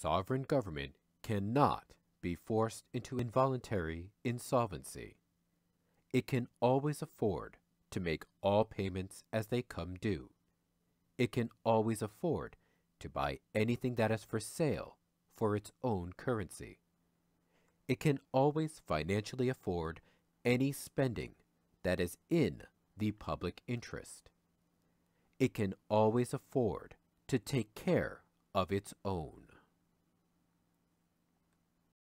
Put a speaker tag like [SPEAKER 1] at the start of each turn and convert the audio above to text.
[SPEAKER 1] sovereign government cannot be forced into involuntary insolvency. It can always afford to make all payments as they come due. It can always afford to buy anything that is for sale for its own currency. It can always financially afford any spending that is in the public interest. It can always afford to take care of its own.